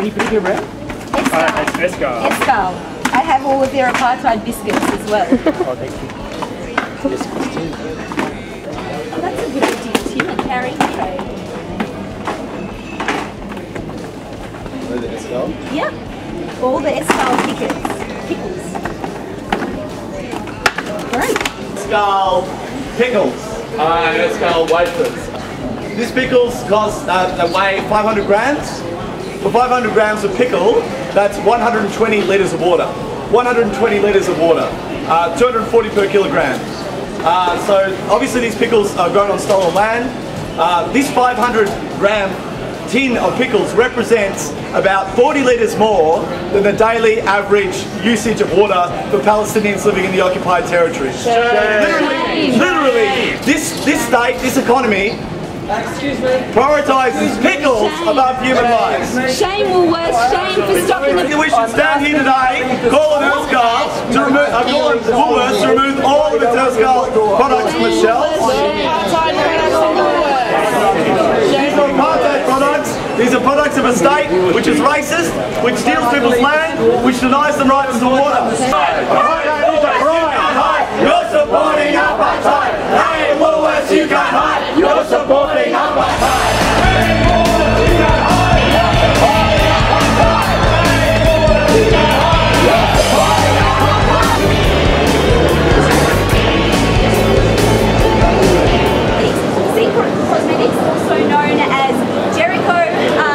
Can you put it around? Eskal. It's Escar. Eskal. I have all of their apartheid biscuits as well. Oh, thank you. Yes, too. Oh, that's a good idea too, a carrying tray. Where the Eskal? Yep. All the Eskal pickles. Pickles. Great. Eskal pickles. Uh, Eskal wafers. These pickles cost, uh, they weigh 500 grams. For 500 grams of pickle, that's 120 litres of water. 120 litres of water. Uh, 240 per kilogram. Uh, so obviously these pickles are grown on stolen land. Uh, this 500 gram tin of pickles represents about 40 litres more than the daily average usage of water for Palestinians living in the occupied territory. Literally, literally, this, this state, this economy prioritizes pickles above human lives. Shame Woolworths, shame for stopping the... We should stand here today, call on Earthscar to remove, uh, call on Woolworths to remove all of its Earthscar products from its shelves. These are apartheid products. These are products of a state which is racist, which steals people's land, which denies them rights to water. You're supporting apartheid. Hey, You can't hide. You're supporting apartheid. Seacret Cosmetics, also known as Jericho uh,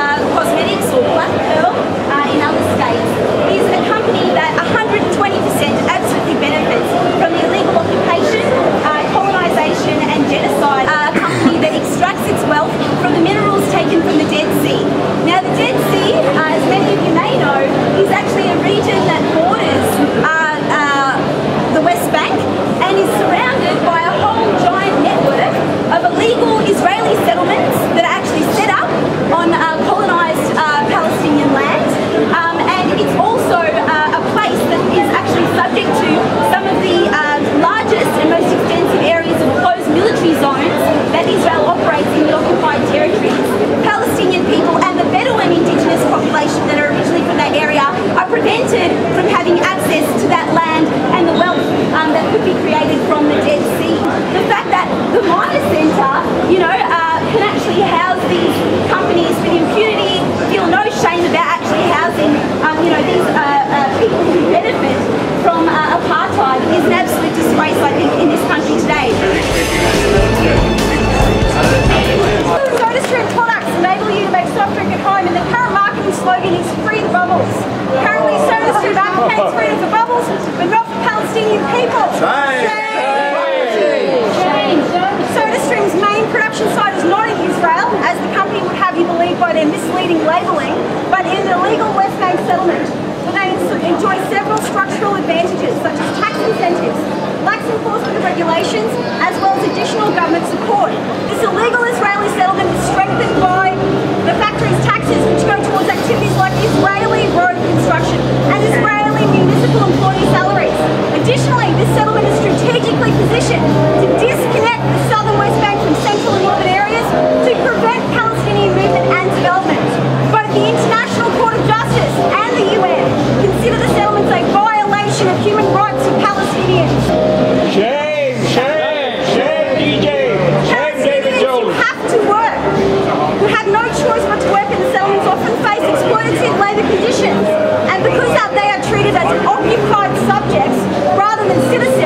settlement. They enjoy several structural advantages such as tax incentives, lax enforcement of regulations, The conditions, and because they are treated as occupied subjects rather than citizens,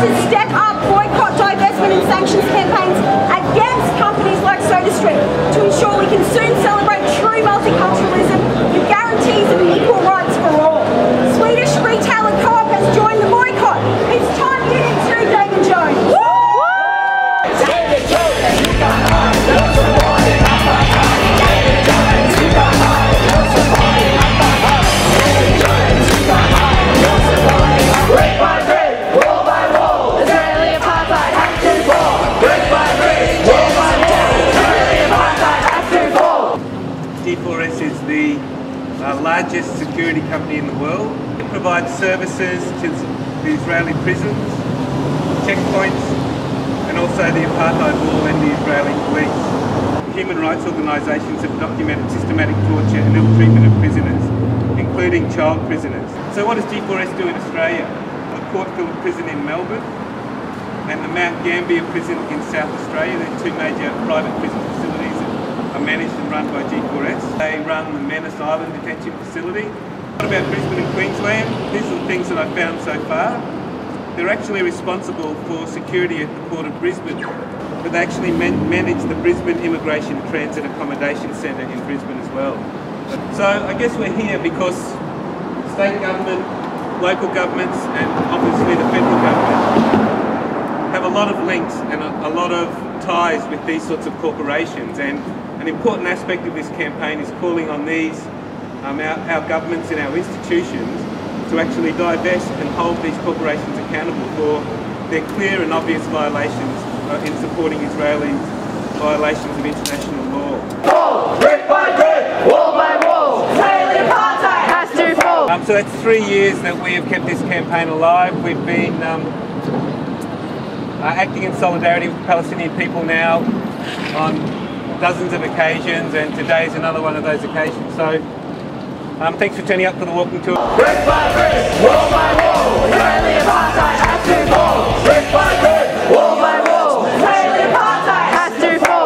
to step the uh, largest security company in the world. It provides services to the Israeli prisons, checkpoints, and also the apartheid wall and the Israeli police. Human rights organisations have documented systematic torture and ill treatment of prisoners, including child prisoners. So what does G4S do in Australia? The Port Phillip prison in Melbourne and the Mount Gambier prison in South Australia. They're two major private prison facilities that are managed and run by G4S. Run the Manus Island Detention Facility. What about Brisbane and Queensland? These are the things that I've found so far. They're actually responsible for security at the Port of Brisbane, but they actually man- manage the Brisbane Immigration Transit Accommodation Centre in Brisbane as well. So I guess we're here because state government, local governments, and obviously the federal government have a lot of links and a, a, lot of ties with these sorts of corporations. And an important aspect of this campaign is calling on these, um, our, our, governments and our institutions to actually divest and hold these corporations accountable for their clear and obvious violations uh, in supporting Israelis' violations of international law. Brick by brick, wall by wall, Israeli apartheid has to fall. Um, so that's three years that we have kept this campaign alive. We've been um, uh, acting in solidarity with the Palestinian people now on dozens of occasions, and today is another one of those occasions. So, um, thanks for turning up for the walking tour. Brick by brick, wall by wall, apartheid. Brick by brick, wall by